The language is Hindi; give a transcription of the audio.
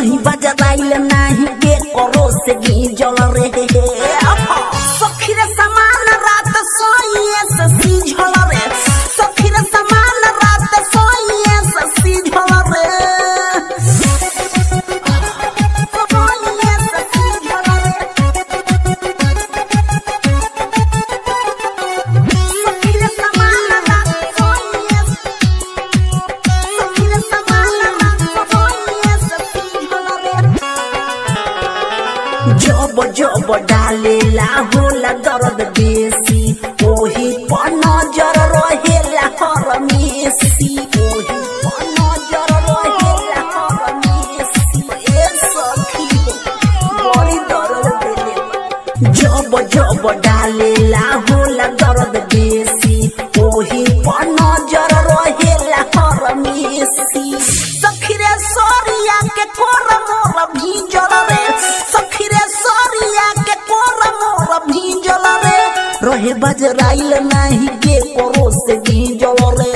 रोही बजराइल जब जब डालेला होला दर्द बेसी। ओही पर नज़र रहेला हरमेसी ओही पर नज़र रहेला हरमेसी ए सखी, बड़ी दर्द देले। जब जब डालेला होला दर्द बेसी। ओही पर नज़र रहेला हरमेसी सखी रे सोरिया के बजराइल नहीं के परोस दी भीजल रे